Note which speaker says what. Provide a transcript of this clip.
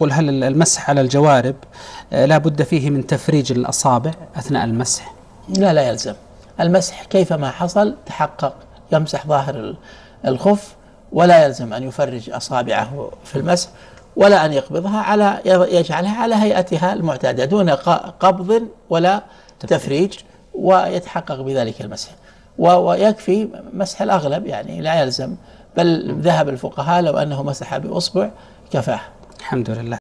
Speaker 1: قل هل المسح على الجوارب آه، لا بد فيه من تفريج الأصابع أثناء المسح؟
Speaker 2: لا لا يلزم. المسح كيفما حصل تحقق يمسح ظاهر الخف ولا يلزم أن يفرج أصابعه في المسح ولا أن يقبضها على يجعلها على هيئتها المعتادة دون قبض ولا تفريج. ويتحقق بذلك المسح. ويكفي مسح الأغلب يعني لا يلزم بل ذهب الفقهاء لو أنه مسح بأصبع كفاه.
Speaker 1: الحمد لله.